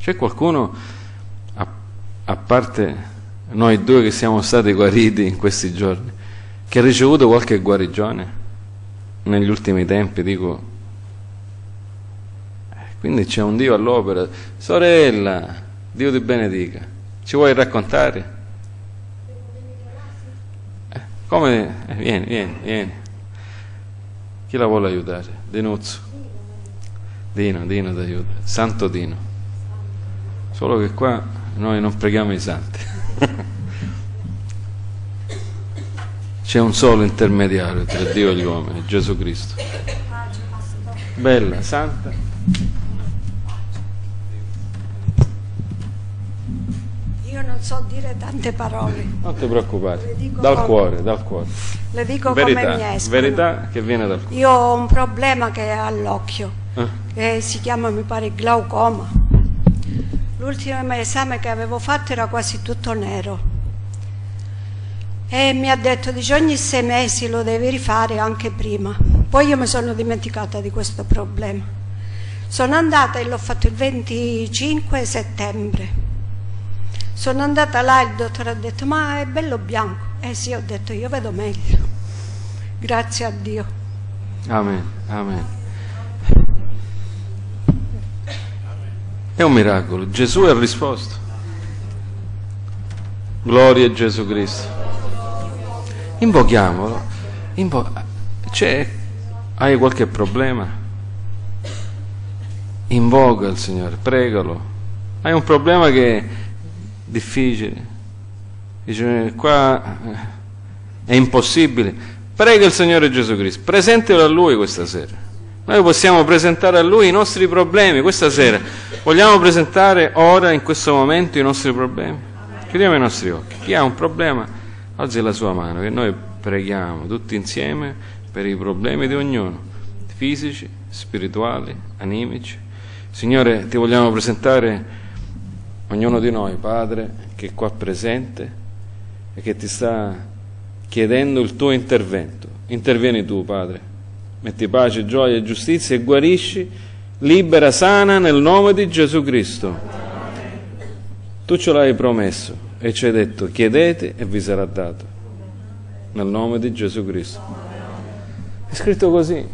C'è qualcuno, a, a parte noi due che siamo stati guariti in questi giorni, che ha ricevuto qualche guarigione negli ultimi tempi, dico. Eh, quindi c'è un Dio all'opera. Sorella, Dio ti benedica. Ci vuoi raccontare? Eh, come? Eh, vieni, vieni, vieni. Chi la vuole aiutare? Denuzzo. Dino, Dino ti aiuta. Santo Dino. Solo che qua noi non preghiamo i santi. C'è un solo intermediario tra Dio e gli uomini, Gesù Cristo. Bella, santa. Io non so dire tante parole. Non ti preoccupare, dal come, cuore, dal cuore. Le dico verità, come mi escono. Verità che viene dal cuore. Io ho un problema che è all'occhio, eh? che si chiama, mi pare, glaucoma. L'ultimo esame che avevo fatto era quasi tutto nero. E mi ha detto dice ogni sei mesi lo devi rifare anche prima. Poi io mi sono dimenticata di questo problema. Sono andata e l'ho fatto il 25 settembre. Sono andata là e il dottore ha detto ma è bello bianco. Eh sì ho detto io vedo meglio. Grazie a Dio. Amen amen è un miracolo Gesù ha risposto gloria a Gesù Cristo invochiamolo. Invo- c'è, hai qualche problema? Invoca il Signore, pregalo. Hai un problema che è difficile. Dice, qua è impossibile. Prega il Signore Gesù Cristo, presentalo a Lui questa sera. Noi possiamo presentare a Lui i nostri problemi questa sera. Vogliamo presentare ora, in questo momento, i nostri problemi? Chiudiamo i nostri occhi. Chi ha un problema? alzi la sua mano, che noi preghiamo tutti insieme per i problemi di ognuno, fisici, spirituali, animici. Signore, ti vogliamo presentare ognuno di noi, Padre, che è qua presente e che ti sta chiedendo il tuo intervento. Intervieni tu, Padre. Metti pace, gioia e giustizia e guarisci, libera, sana nel nome di Gesù Cristo. Tu ce l'hai promesso e ci hai detto chiedete e vi sarà dato nel nome di Gesù Cristo. È scritto così.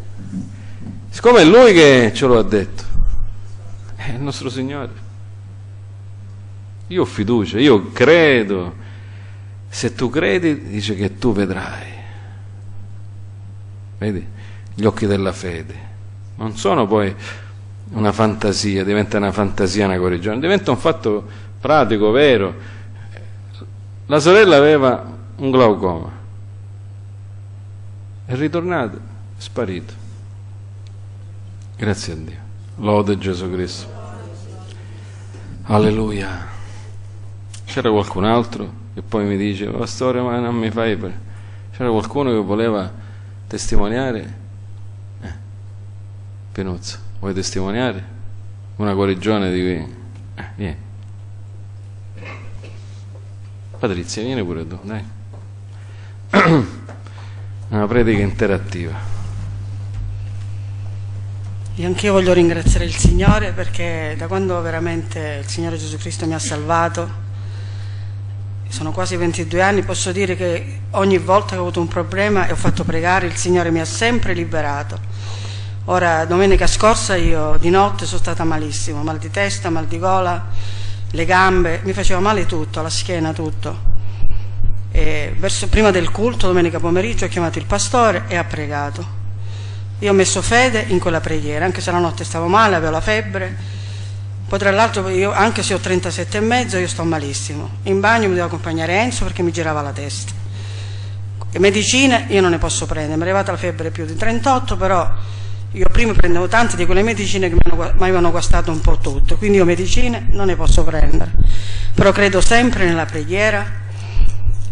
Siccome è Lui che ce lo ha detto, è il nostro Signore. Io ho fiducia, io credo. Se tu credi, dice che tu vedrai. Vedi? Gli occhi della fede. Non sono poi una fantasia, diventa una fantasia, una guarigione, diventa un fatto pratico, vero la sorella aveva un glaucoma, è ritornato, è sparito. Grazie a Dio. Lode Gesù Cristo. Alleluia. C'era qualcun altro che poi mi dice, pastore, ma non mi fai per... C'era qualcuno che voleva testimoniare? Pinuzzo, vuoi testimoniare? Una guarigione di qui? Eh, vieni. Patrizia, vieni pure tu, dai. Una predica interattiva. Io anch'io voglio ringraziare il Signore perché da quando veramente il Signore Gesù Cristo mi ha salvato, sono quasi 22 anni, posso dire che ogni volta che ho avuto un problema e ho fatto pregare, il Signore mi ha sempre liberato. Ora, domenica scorsa io di notte sono stata malissimo, mal di testa, mal di gola, le gambe, mi faceva male tutto, la schiena, tutto. E verso prima del culto, domenica pomeriggio, ho chiamato il pastore e ha pregato. Io ho messo fede in quella preghiera, anche se la notte stavo male, avevo la febbre. Poi tra l'altro anche se ho 37 e mezzo, io sto malissimo. In bagno mi devo accompagnare Enzo perché mi girava la testa. Medicine io non ne posso prendere, mi è arrivata la febbre più di 38, però io prima prendevo tante di quelle medicine che mi avevano guastato un po' tutto, quindi io medicine non ne posso prendere. Però credo sempre nella preghiera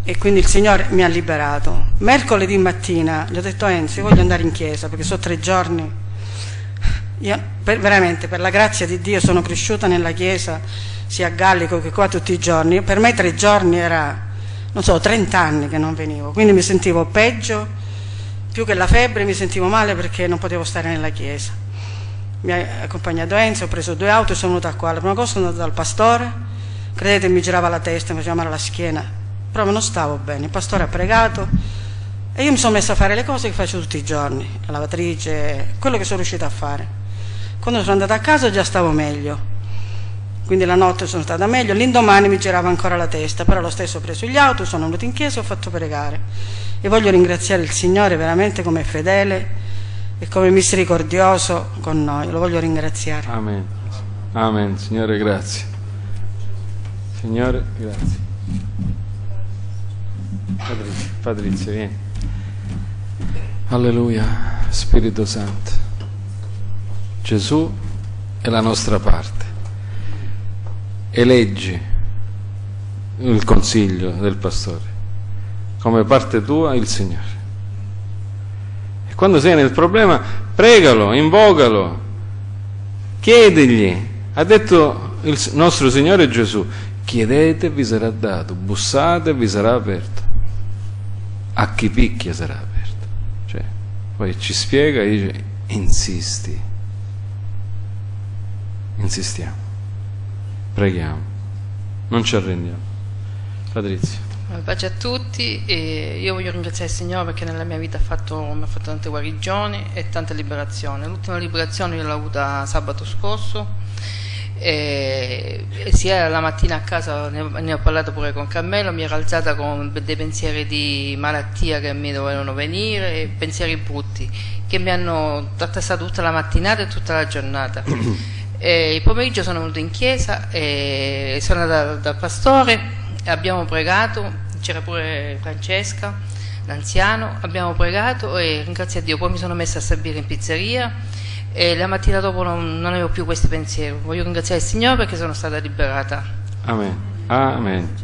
e quindi il Signore mi ha liberato. Mercoledì mattina gli ho detto a Enzo, io voglio andare in chiesa perché sono tre giorni. Io, per, veramente, per la grazia di Dio sono cresciuta nella chiesa, sia a Gallico che qua tutti i giorni. Per me tre giorni era, non so, 30 anni che non venivo, quindi mi sentivo peggio più che la febbre mi sentivo male perché non potevo stare nella chiesa. mi ha accompagnato Enzo, ho preso due auto e sono venuta qua. La prima cosa sono andata dal pastore, credete mi girava la testa, mi faceva male la schiena, però non stavo bene. Il pastore ha pregato e io mi sono messa a fare le cose che faccio tutti i giorni, la lavatrice, quello che sono riuscita a fare. Quando sono andata a casa già stavo meglio, quindi la notte sono stata meglio, l'indomani mi girava ancora la testa, però lo stesso ho preso gli auto, sono venuto in chiesa e ho fatto pregare. E voglio ringraziare il Signore veramente come fedele e come misericordioso con noi, lo voglio ringraziare. Amen. Amen. Signore, grazie. Signore, grazie. Patrizia vieni. Alleluia, Spirito Santo. Gesù è la nostra parte. Eleggi il consiglio del pastore. Come parte tua il Signore. Quando sei nel problema, pregalo, invocalo, chiedigli. Ha detto il nostro Signore Gesù, chiedete vi sarà dato, bussate vi sarà aperto. A chi picchia sarà aperto. Cioè, poi ci spiega e dice, insisti. Insistiamo. Preghiamo. Non ci arrendiamo. Patrizio. Pace a tutti, e io voglio ringraziare il Signore perché nella mia vita ha fatto, mi ha fatto tante guarigioni e tante liberazioni. L'ultima liberazione io l'ho avuta sabato scorso e, e sia la mattina a casa ne, ne, ho parlato pure con Carmelo, mi ero alzata con dei pensieri di malattia che mi dovevano venire, pensieri brutti che mi hanno attraversato tutta la mattinata e tutta la giornata. E il pomeriggio sono venuto in chiesa e sono andata dal pastore, abbiamo pregato c'era pure Francesca, l'anziano, abbiamo pregato e ringrazio Dio, poi mi sono messa a servire in pizzeria e la mattina dopo non, non avevo più questi pensieri. Voglio ringraziare il Signore perché sono stata liberata. Amen. Amen.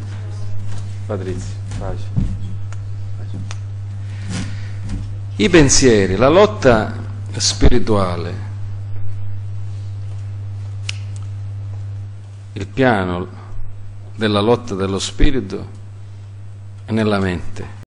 Patrizia, pace. I pensieri, la lotta spirituale, il piano della lotta dello spirito nella mente.